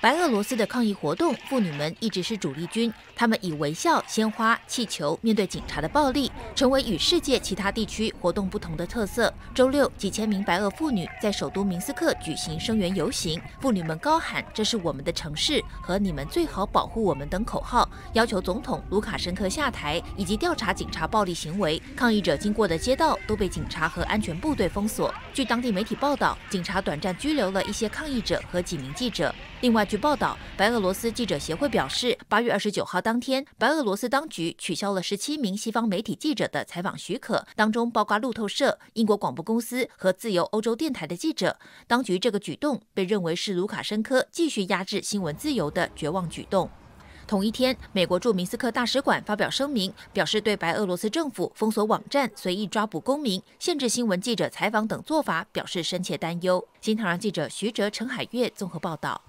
白俄罗斯的抗议活动，妇女们一直是主力军。她们以微笑、鲜花、气球面对警察的暴力，成为与世界其他地区活动不同的特色。周六，几千名白俄妇女在首都明斯克举行声援游行，妇女们高喊“这是我们的城市”和“你们最好保护我们”等口号，要求总统卢卡申科下台以及调查警察暴力行为。抗议者经过的街道都被警察和安全部队封锁。据当地媒体报道，警察短暂拘留了一些抗议者和几名记者。另外，据报道，白俄罗斯记者协会表示，八月二十九号当天，白俄罗斯当局取消了十七名西方媒体记者的采访许可，当中包括路透社、英国广播公司和自由欧洲电台的记者。当局这个举动被认为是卢卡申科继续压制新闻自由的绝望举动。同一天，美国驻明斯克大使馆发表声明，表示对白俄罗斯政府封锁网站、随意抓捕公民、限制新闻记者采访等做法表示深切担忧。新唐人记者徐哲、陈海月综合报道。